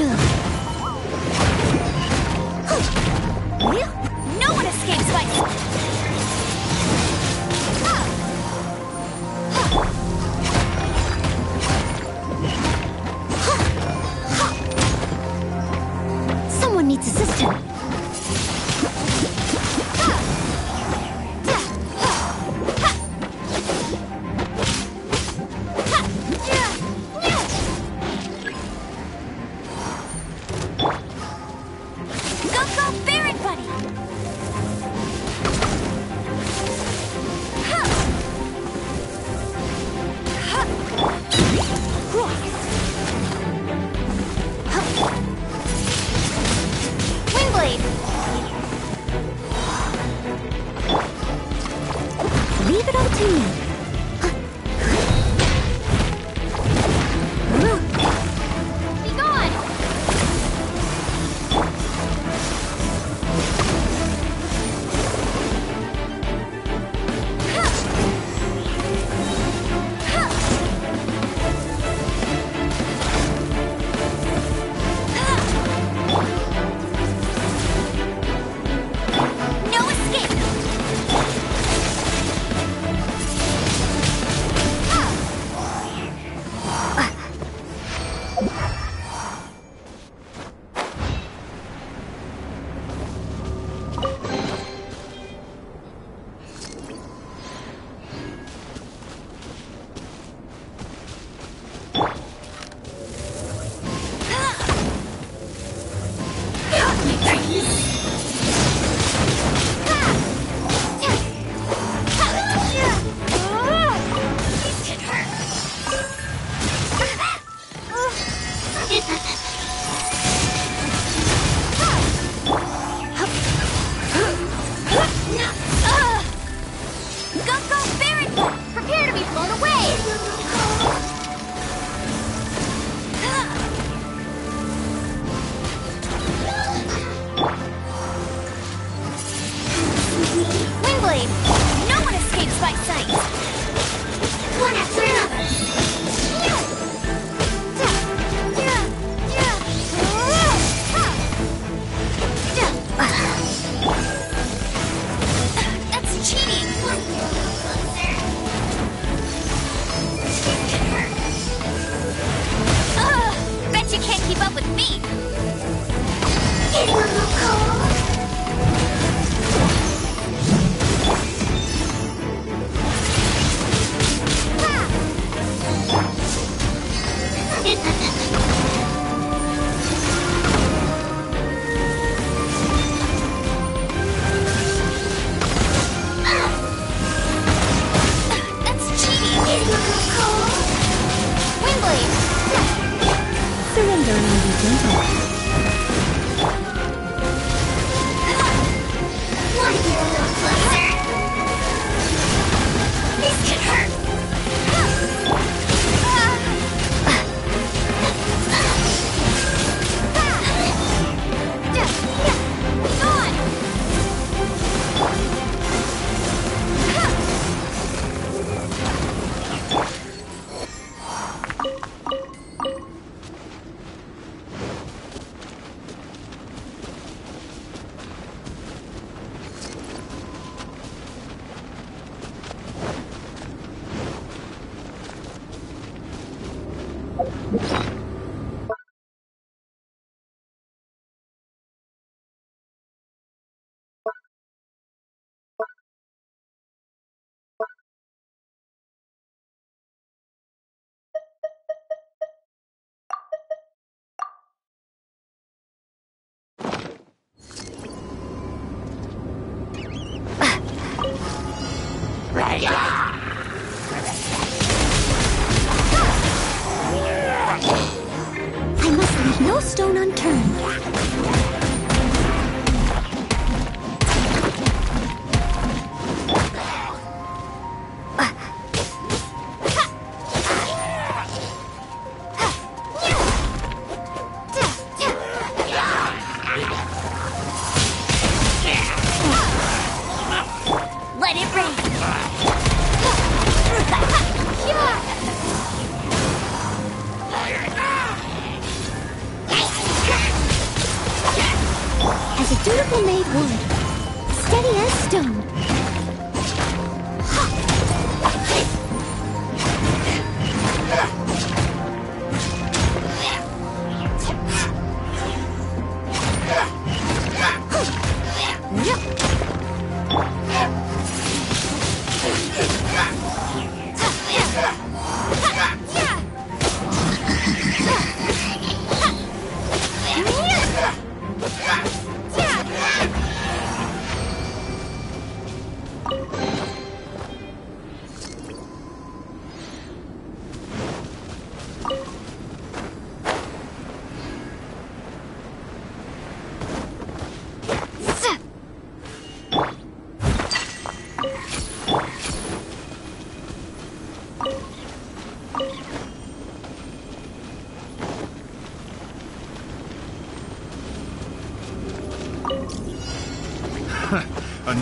a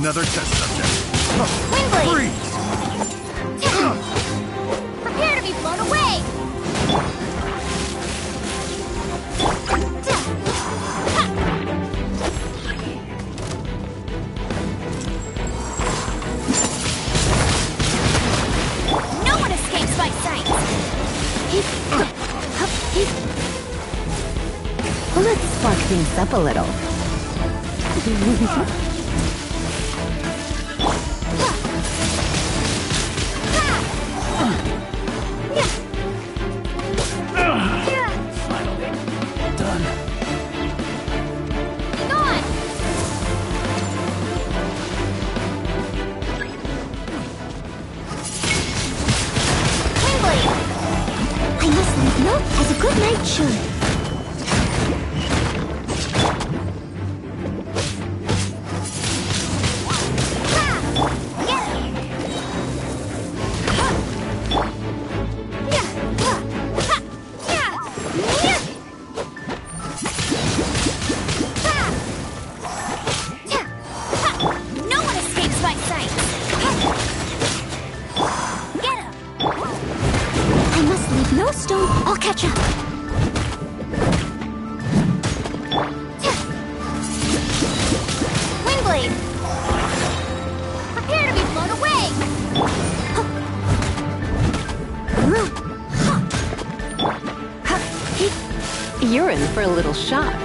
Another test subject. Wimbley! Freeze! Prepare to be blown away! Let's spark things up a little. for a little shock.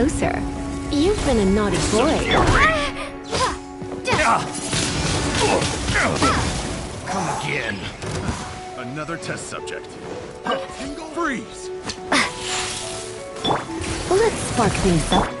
closer. You've been a naughty boy. Come again. Another test subject. Freeze! Let's spark things up.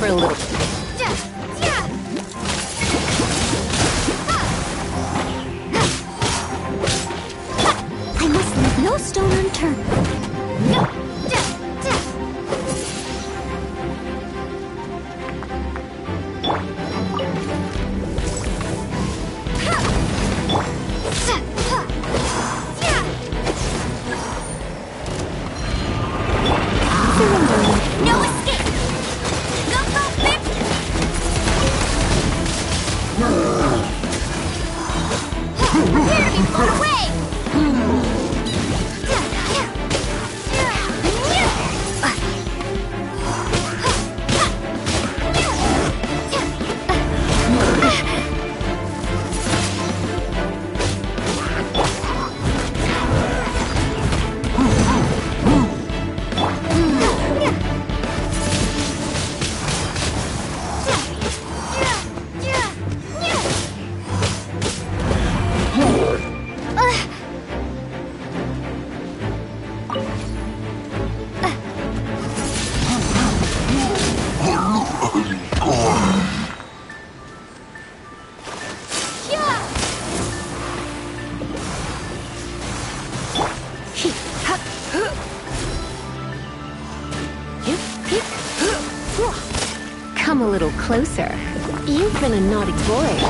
For a little. Yeah! Closer. You've been a naughty boy.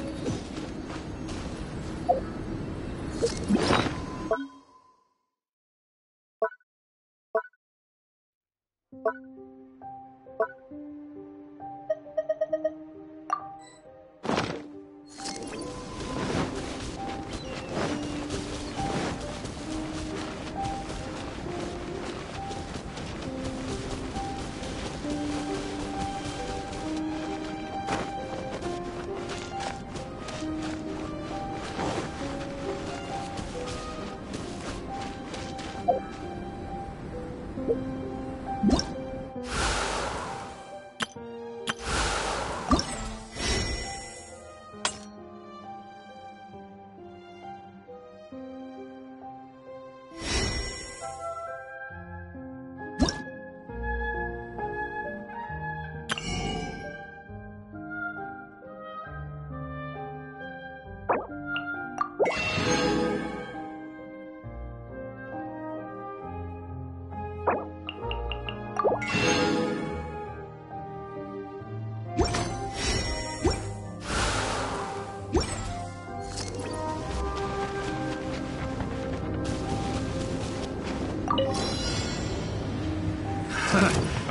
you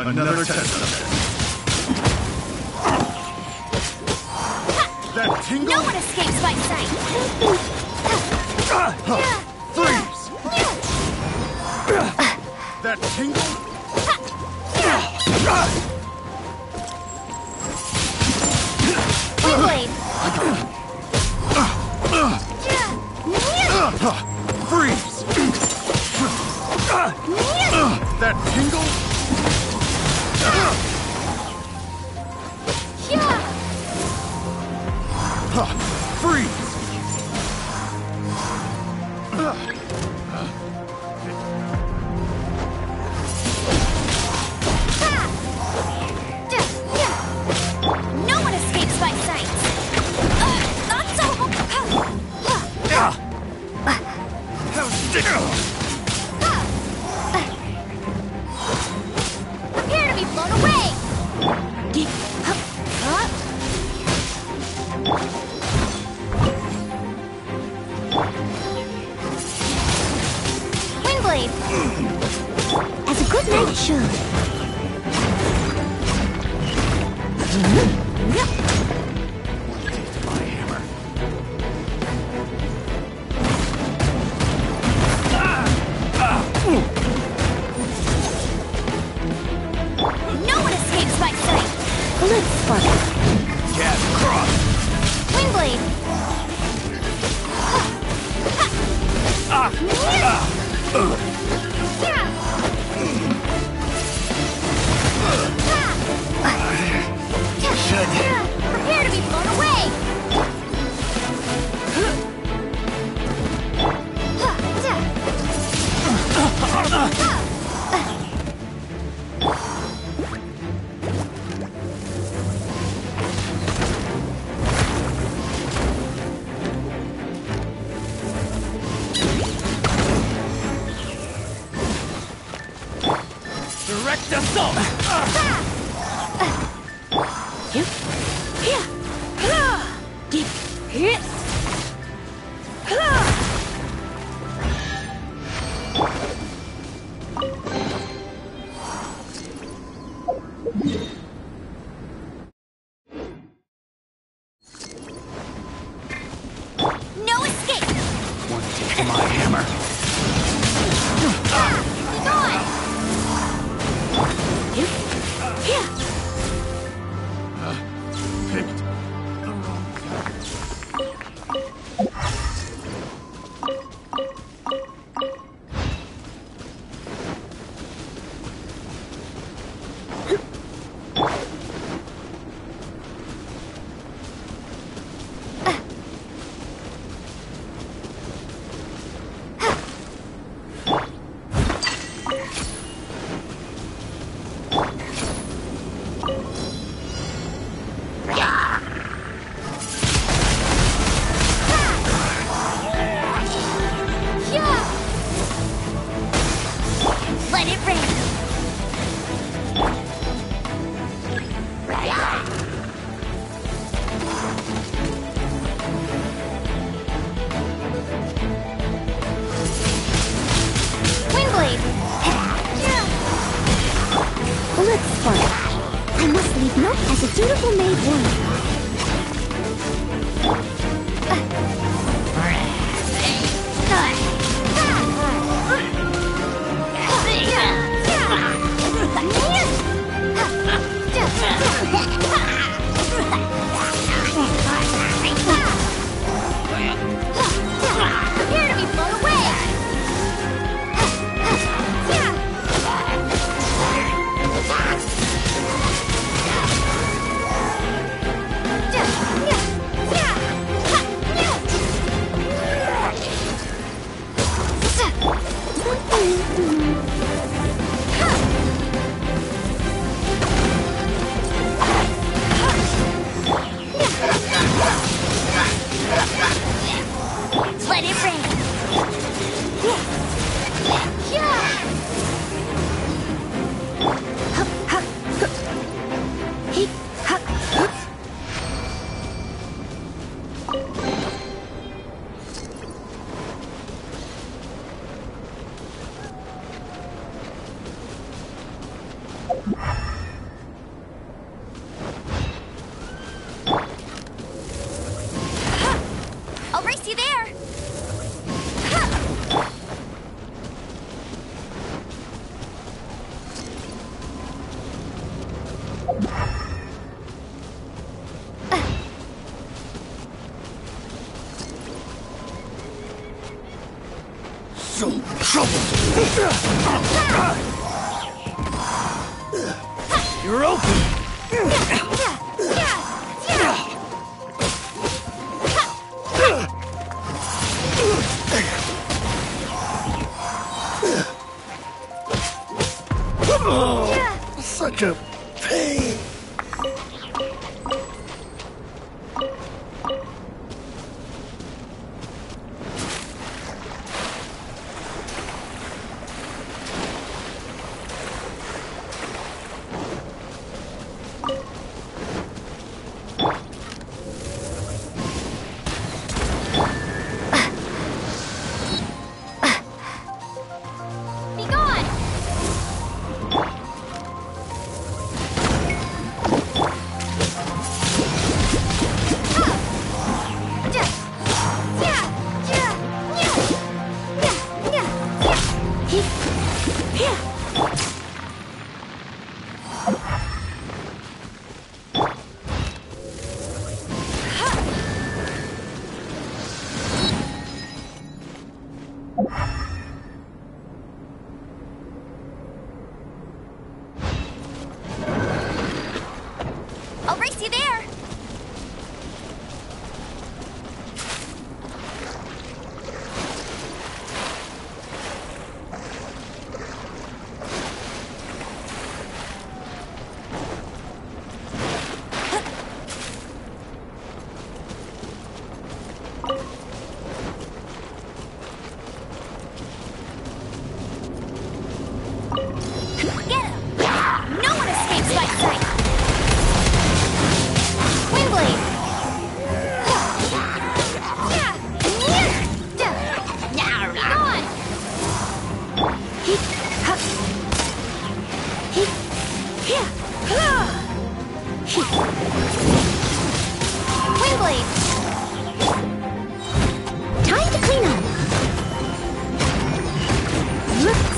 Another, Another test. That tingle? No one escapes my sight. Freeze! that tingle? flame. As a good knight should.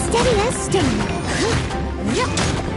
Steady as stone.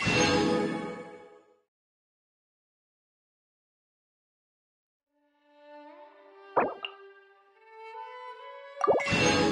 you you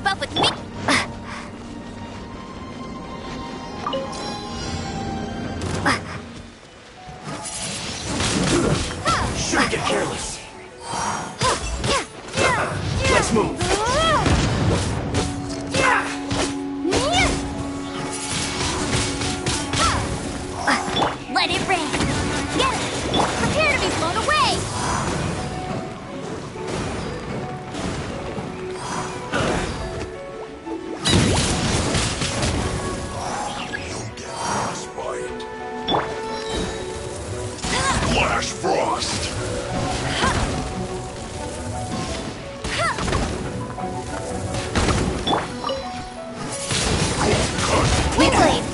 keep up with me. Windblade.